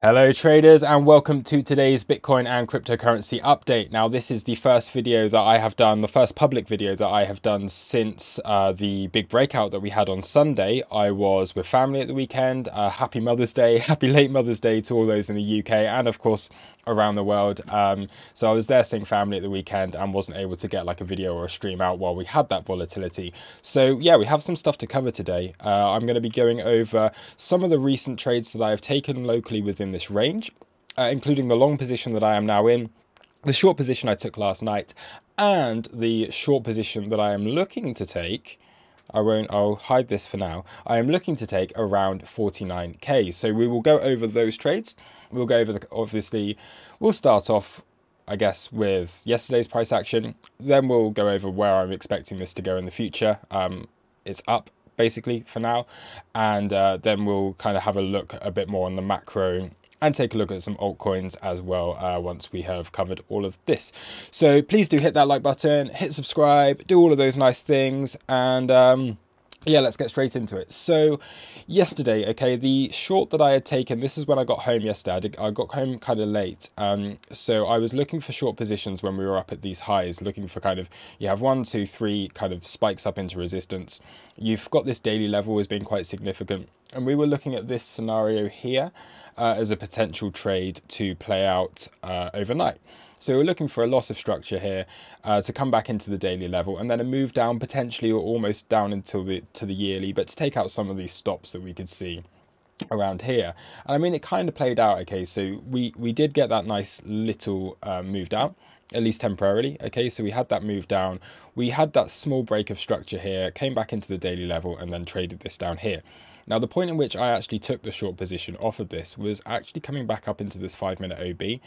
Hello traders and welcome to today's Bitcoin and cryptocurrency update. Now this is the first video that I have done, the first public video that I have done since uh, the big breakout that we had on Sunday. I was with family at the weekend. Uh, happy Mother's Day, happy late Mother's Day to all those in the UK and of course around the world. Um, so I was there seeing family at the weekend and wasn't able to get like a video or a stream out while we had that volatility. So yeah, we have some stuff to cover today. Uh, I'm going to be going over some of the recent trades that I have taken locally within this range, uh, including the long position that I am now in, the short position I took last night, and the short position that I am looking to take I won't, I'll hide this for now. I am looking to take around 49k. So we will go over those trades. We'll go over the, obviously, we'll start off, I guess, with yesterday's price action. Then we'll go over where I'm expecting this to go in the future. Um, it's up basically for now. And uh, then we'll kind of have a look a bit more on the macro and take a look at some altcoins as well uh, once we have covered all of this. So please do hit that like button, hit subscribe, do all of those nice things, and um, yeah, let's get straight into it. So yesterday, okay, the short that I had taken, this is when I got home yesterday. I, did, I got home kind of late. Um, so I was looking for short positions when we were up at these highs, looking for kind of, you have one, two, three kind of spikes up into resistance. You've got this daily level as being quite significant. And we were looking at this scenario here uh, as a potential trade to play out uh, overnight. So we're looking for a loss of structure here uh, to come back into the daily level and then a move down potentially or almost down until the to the yearly, but to take out some of these stops that we could see around here. And I mean, it kind of played out. Okay, so we, we did get that nice little uh, move down at least temporarily. Okay, so we had that move down. We had that small break of structure here, came back into the daily level and then traded this down here. Now, the point in which I actually took the short position off of this was actually coming back up into this five minute OB.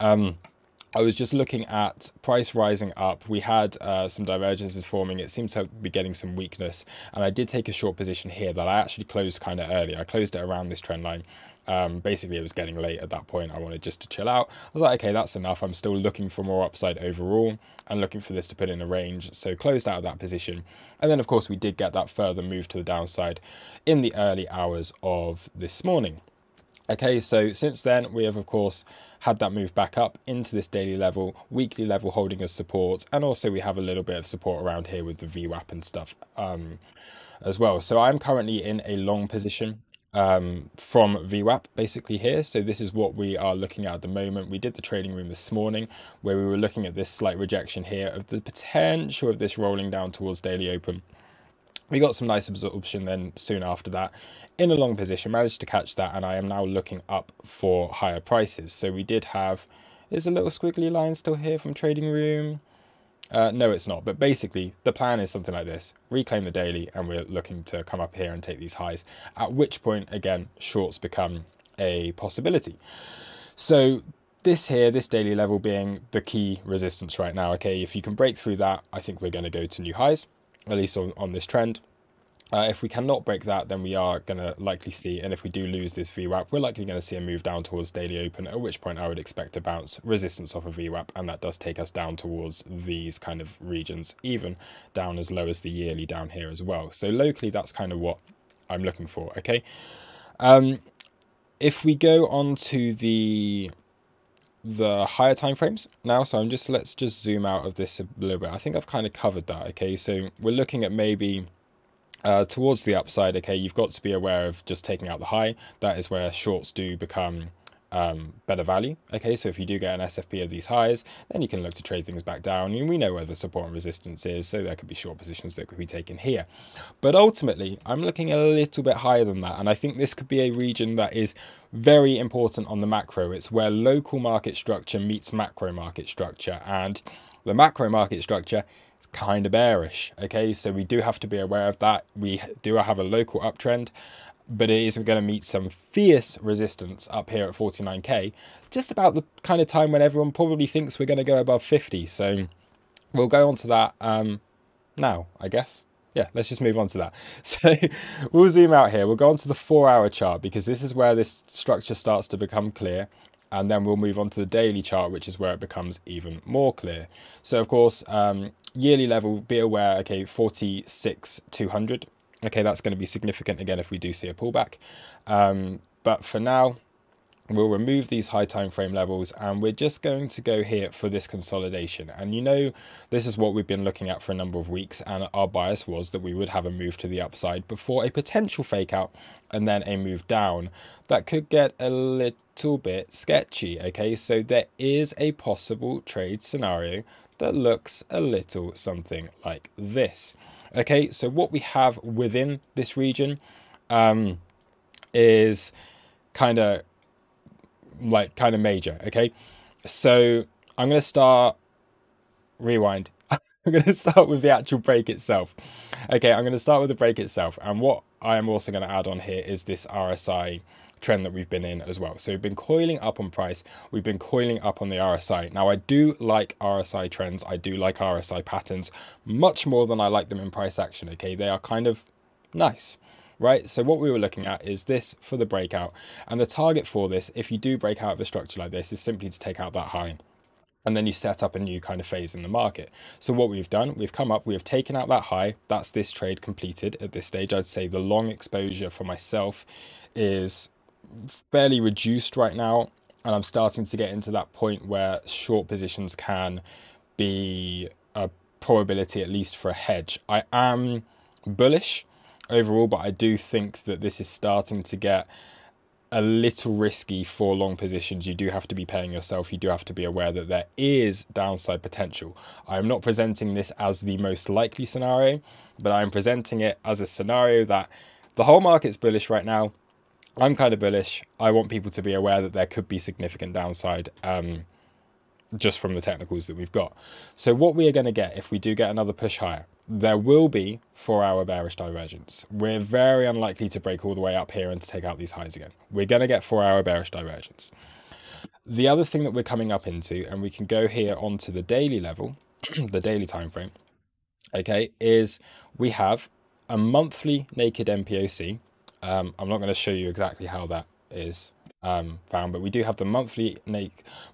Um, I was just looking at price rising up. We had uh, some divergences forming. It seemed to be getting some weakness. And I did take a short position here that I actually closed kind of early. I closed it around this trend line. Um, basically, it was getting late at that point. I wanted just to chill out. I was like, okay, that's enough. I'm still looking for more upside overall and looking for this to put in a range. So closed out of that position. And then, of course, we did get that further move to the downside in the early hours of this morning. Okay, so since then, we have, of course, had that move back up into this daily level, weekly level holding as support, and also we have a little bit of support around here with the VWAP and stuff um, as well. So I'm currently in a long position um, from VWAP basically here. So this is what we are looking at at the moment. We did the trading room this morning where we were looking at this slight rejection here of the potential of this rolling down towards daily open. We got some nice absorption then soon after that in a long position, managed to catch that, and I am now looking up for higher prices. So we did have, there's a little squiggly line still here from trading room. Uh, no, it's not. But basically, the plan is something like this. Reclaim the daily, and we're looking to come up here and take these highs. At which point, again, shorts become a possibility. So this here, this daily level being the key resistance right now. Okay, if you can break through that, I think we're going to go to new highs, at least on, on this trend. Uh, if we cannot break that, then we are going to likely see, and if we do lose this VWAP, we're likely going to see a move down towards daily open, at which point I would expect to bounce resistance off of VWAP, and that does take us down towards these kind of regions, even down as low as the yearly down here as well. So locally, that's kind of what I'm looking for, okay? Um, if we go on to the the higher time frames now so i'm just let's just zoom out of this a little bit. I think i've kind of covered that okay? So we're looking at maybe uh, towards the upside, okay, you've got to be aware of just taking out the high. That is where shorts do become um, better value. Okay, so if you do get an SFP of these highs, then you can look to trade things back down. And we know where the support and resistance is, so there could be short positions that could be taken here. But ultimately, I'm looking a little bit higher than that. And I think this could be a region that is very important on the macro. It's where local market structure meets macro market structure. And the macro market structure kind of bearish. Okay, so we do have to be aware of that. We do have a local uptrend, but it is going to meet some fierce resistance up here at 49k, just about the kind of time when everyone probably thinks we're going to go above 50. So we'll go on to that um, now, I guess. Yeah, let's just move on to that. So we'll zoom out here. We'll go on to the four hour chart because this is where this structure starts to become clear and then we'll move on to the daily chart, which is where it becomes even more clear. So of course, um, yearly level, be aware, okay, 46, 200. Okay, that's going to be significant again if we do see a pullback. Um, but for now, we'll remove these high time frame levels and we're just going to go here for this consolidation. And you know this is what we've been looking at for a number of weeks and our bias was that we would have a move to the upside before a potential fake out and then a move down. That could get a little bit sketchy okay? So there is a possible trade scenario that looks a little something like this okay so what we have within this region um, is kind of like kind of major. Okay, so I'm gonna start rewind. I'm going to start with the actual break itself. Okay, I'm going to start with the break itself. And what I am also going to add on here is this RSI trend that we've been in as well. So we've been coiling up on price. We've been coiling up on the RSI. Now, I do like RSI trends. I do like RSI patterns much more than I like them in price action. Okay, they are kind of nice right? So what we were looking at is this for the breakout. And the target for this, if you do break out of a structure like this, is simply to take out that high. And then you set up a new kind of phase in the market. So what we've done, we've come up, we have taken out that high. That's this trade completed at this stage. I'd say the long exposure for myself is fairly reduced right now. And I'm starting to get into that point where short positions can be a probability at least for a hedge. I am bullish overall, but I do think that this is starting to get a little risky for long positions. You do have to be paying yourself. You do have to be aware that there is downside potential. I am not presenting this as the most likely scenario, but I'm presenting it as a scenario that the whole market's bullish right now. I'm kind of bullish. I want people to be aware that there could be significant downside. Um, just from the technicals that we've got. So what we are going to get if we do get another push higher, there will be four hour bearish divergence. We're very unlikely to break all the way up here and to take out these highs again. We're going to get four hour bearish divergence. The other thing that we're coming up into, and we can go here onto the daily level, the daily time frame, okay, is we have a monthly naked MPOC. Um, I'm not going to show you exactly how that is um, found, but we do have the monthly,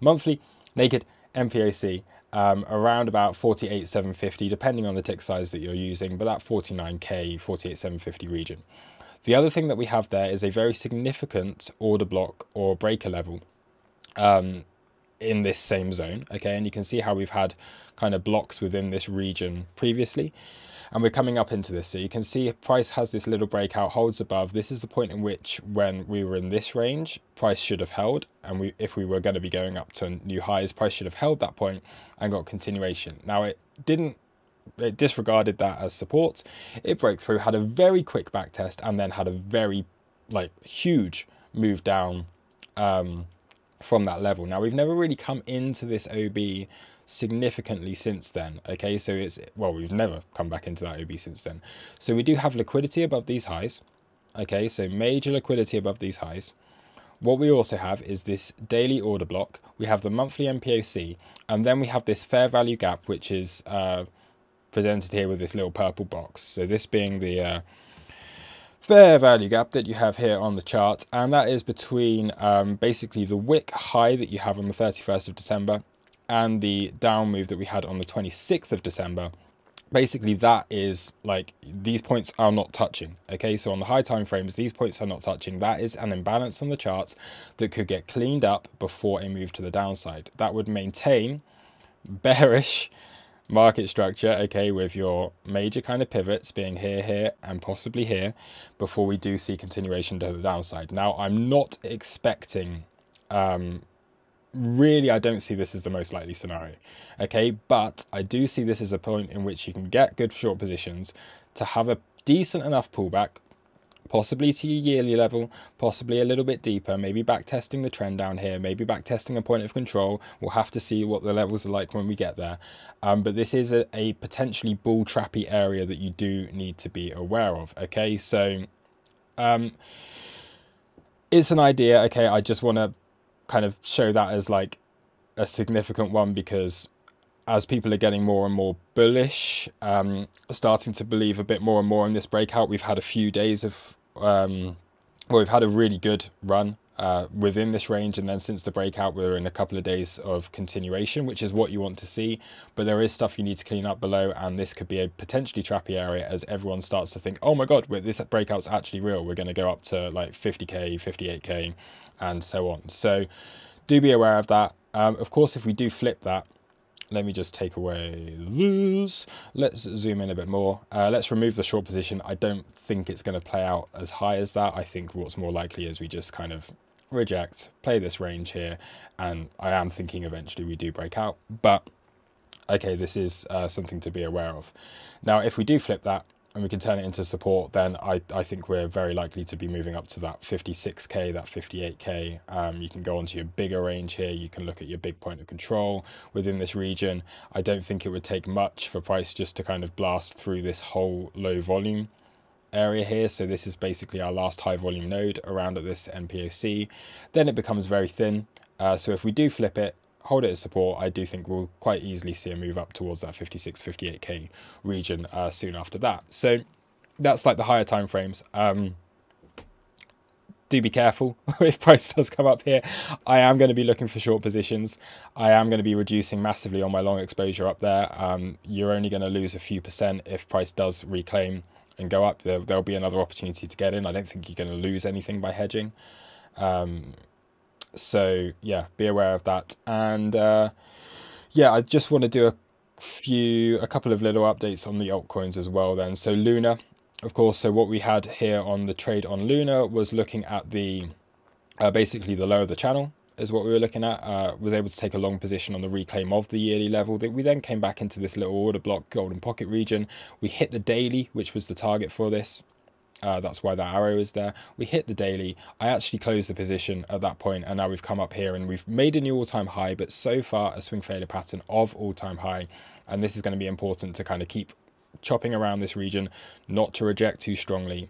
monthly naked MPOC um, around about 48,750, depending on the tick size that you're using, but that 49K, 48,750 region. The other thing that we have there is a very significant order block or breaker level um, in this same zone. Okay, and you can see how we've had kind of blocks within this region previously and we're coming up into this. So you can see price has this little breakout, holds above. This is the point in which when we were in this range, price should have held. And we, if we were going to be going up to new highs, price should have held that point and got continuation. Now it didn't it disregarded that as support. It broke through, had a very quick back test, and then had a very like huge move down um, from that level. Now we've never really come into this OB significantly since then. Okay, so it's, well, we've never come back into that OB since then. So we do have liquidity above these highs. Okay, so major liquidity above these highs. What we also have is this daily order block. We have the monthly MPOC, and then we have this fair value gap, which is uh, presented here with this little purple box. So this being the uh, fair value gap that you have here on the chart, and that is between um, basically the wick high that you have on the 31st of December and the down move that we had on the 26th of December, basically that is like these points are not touching okay? So on the high time frames these points are not touching. That is an imbalance on the chart that could get cleaned up before a move to the downside. That would maintain bearish market structure okay with your major kind of pivots being here here and possibly here before we do see continuation to the downside now i'm not expecting um really I don't see this as the most likely scenario. Okay, but I do see this as a point in which you can get good short positions to have a decent enough pullback, possibly to your yearly level, possibly a little bit deeper, maybe back testing the trend down here, maybe back testing a point of control. We'll have to see what the levels are like when we get there. Um, but this is a, a potentially bull trappy area that you do need to be aware of. Okay, so um, it's an idea. Okay, I just want to kind of show that as like a significant one because as people are getting more and more bullish, um, starting to believe a bit more and more in this breakout, we've had a few days of, um, well, we've had a really good run uh, within this range. And then since the breakout we're in a couple of days of continuation which is what you want to see. But there is stuff you need to clean up below. And this could be a potentially trappy area as everyone starts to think oh my god this breakout's actually real. We're going to go up to like 50k 58k and so on. So do be aware of that. Um, of course if we do flip that let me just take away this. Let's zoom in a bit more. Uh, let's remove the short position. I don't think it's going to play out as high as that. I think what's more likely is we just kind of reject, play this range here, and I am thinking eventually we do break out. But, okay, this is uh, something to be aware of. Now, if we do flip that, and we can turn it into support, then I, I think we're very likely to be moving up to that 56k, that 58k. Um, you can go onto your bigger range here. You can look at your big point of control within this region. I don't think it would take much for price just to kind of blast through this whole low volume area here. So this is basically our last high volume node around at this NPOC. Then it becomes very thin. Uh, so if we do flip it, hold it as support, I do think we'll quite easily see a move up towards that 56, 58k region uh, soon after that. So that's like the higher time frames. Um, do be careful if price does come up here. I am going to be looking for short positions. I am going to be reducing massively on my long exposure up there. Um, you're only going to lose a few percent if price does reclaim and go up. There, will be another opportunity to get in. I don't think you're going to lose anything by hedging. Um, so yeah, be aware of that. And uh, yeah, I just want to do a few, a couple of little updates on the altcoins as well then. So Luna, of course, so what we had here on the trade on Luna was looking at the, uh, basically the low of the channel is what we were looking at. Uh, was able to take a long position on the reclaim of the yearly level. That we then came back into this little order block golden pocket region. We hit the daily, which was the target for this. Uh, that's why that arrow is there. We hit the daily. I actually closed the position at that point and now we've come up here and we've made a new all-time high, but so far a swing failure pattern of all-time high. And this is going to be important to kind of keep chopping around this region, not to reject too strongly.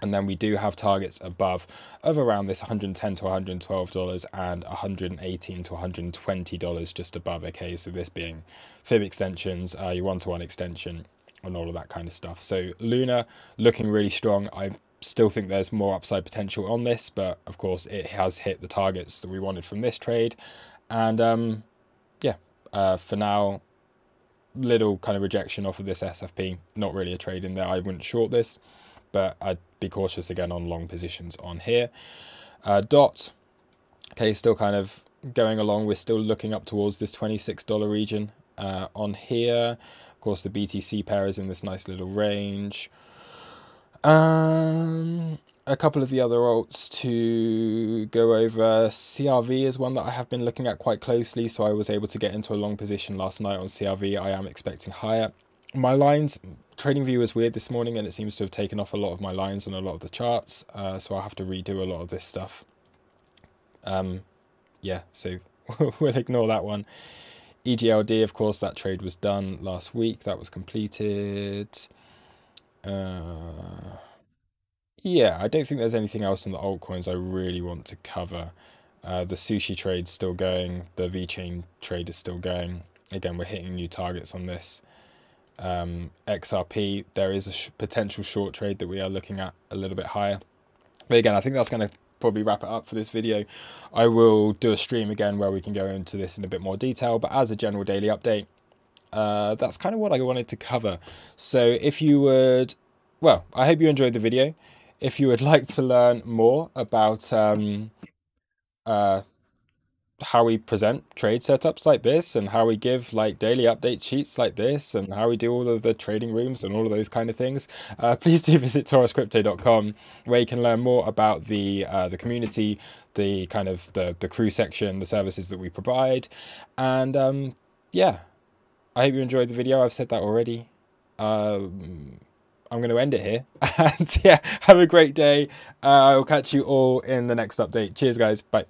And then we do have targets above of around this 110 to 112 dollars and 118 to 120 dollars just above. Okay, so this being fib extensions, uh, your one-to-one -one extension, and all of that kind of stuff. So Luna looking really strong. I still think there's more upside potential on this, but of course it has hit the targets that we wanted from this trade. And um, yeah, uh, for now, little kind of rejection off of this SFP. Not really a trade in there. I wouldn't short this, but I'd be cautious again on long positions on here. Uh, dot, okay, still kind of going along. We're still looking up towards this $26 region uh, on here course, the BTC pair is in this nice little range. Um, a couple of the other alts to go over. CRV is one that I have been looking at quite closely, so I was able to get into a long position last night on CRV. I am expecting higher. My lines, TradingView was weird this morning and it seems to have taken off a lot of my lines on a lot of the charts, uh, so I'll have to redo a lot of this stuff. Um, yeah, so we'll ignore that one. EGLD, of course, that trade was done last week. That was completed. Uh, yeah, I don't think there's anything else in the altcoins I really want to cover. Uh, the sushi trade's still going. The VeChain trade is still going. Again, we're hitting new targets on this. Um, XRP, there is a sh potential short trade that we are looking at a little bit higher. But again, I think that's going to probably wrap it up for this video. I will do a stream again where we can go into this in a bit more detail, but as a general daily update, uh, that's kind of what I wanted to cover. So if you would, well, I hope you enjoyed the video. If you would like to learn more about um, uh, how we present trade setups like this and how we give like daily update sheets like this and how we do all of the trading rooms and all of those kind of things uh, please do visit toroscrypto.com where you can learn more about the uh, the community the kind of the the crew section the services that we provide. And um, yeah i hope you enjoyed the video. I've said that already. Um, i'm going to end it here. And yeah have a great day. Uh, i'll catch you all in the next update. Cheers guys. Bye